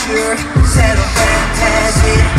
future. Set a fantastic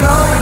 너의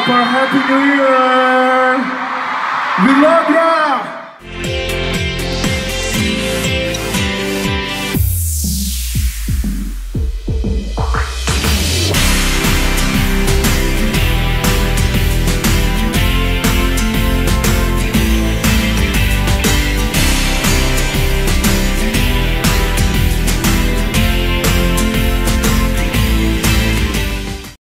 안녕! Singapore, Happy New Year. We love ya.